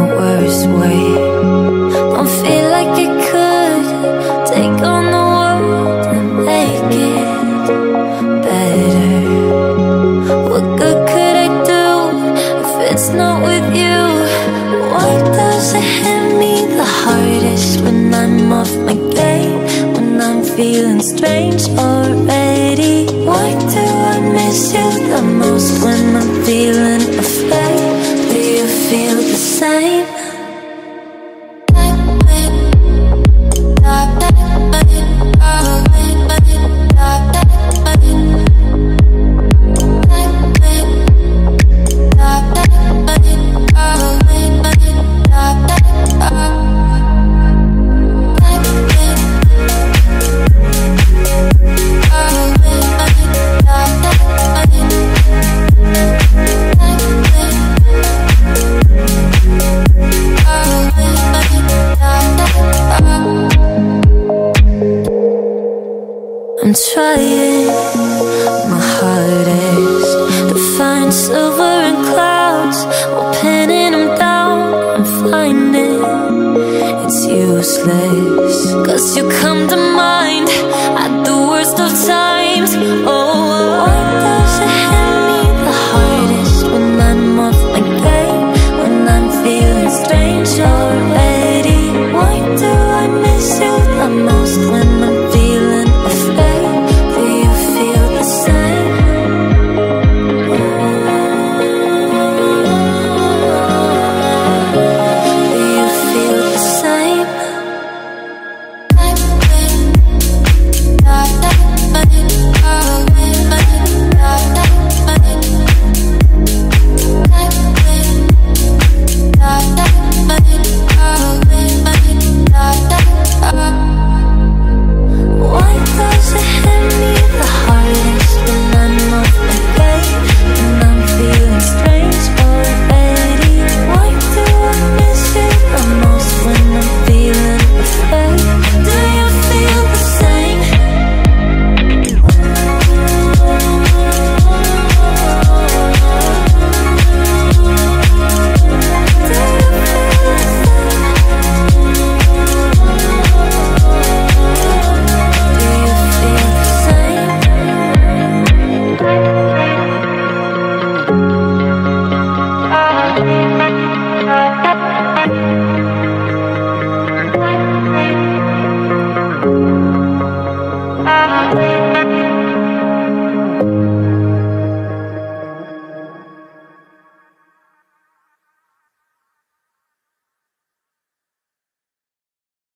the worst way Don't feel like it could Take on the world and make it better What good could I do if it's not with you? Why does it hit me the hardest when I'm off my game? When I'm feeling strange already Why do I miss you the most when I'm feeling afraid? feel the same. I'm trying my hardest to find silver and clouds.